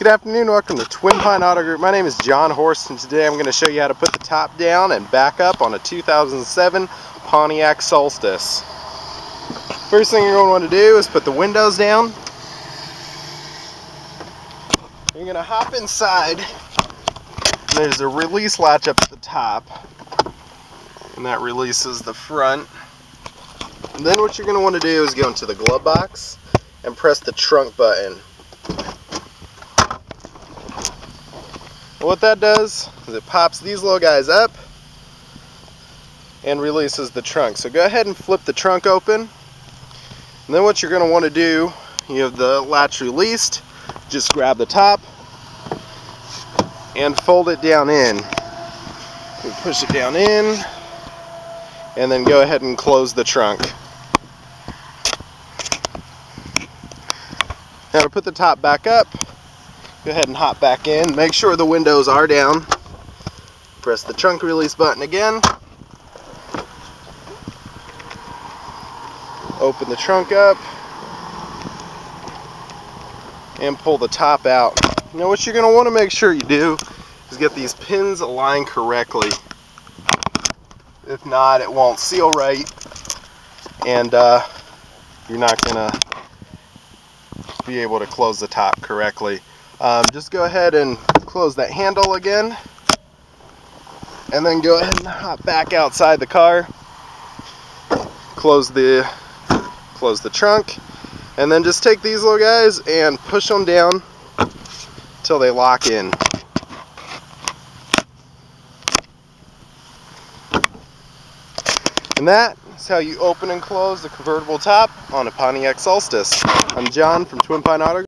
Good afternoon, welcome to Twin Pine Auto Group. My name is John Horst and today I'm going to show you how to put the top down and back up on a 2007 Pontiac Solstice. First thing you're going to want to do is put the windows down. You're going to hop inside. There's a release latch up at the top and that releases the front. And then what you're going to want to do is go into the glove box and press the trunk button. What that does is it pops these little guys up and releases the trunk. So go ahead and flip the trunk open. And then what you're going to want to do, you have the latch released, just grab the top and fold it down in. Push it down in and then go ahead and close the trunk. Now to put the top back up, go ahead and hop back in. Make sure the windows are down. Press the trunk release button again. Open the trunk up and pull the top out. Now what you're going to want to make sure you do is get these pins aligned correctly. If not, it won't seal right and uh, you're not going to be able to close the top correctly. Um, just go ahead and close that handle again. And then go ahead and hop back outside the car. Close the close the trunk. And then just take these little guys and push them down until they lock in. And that is how you open and close the convertible top on a Pontiac Solstice. I'm John from Twin Pine Auto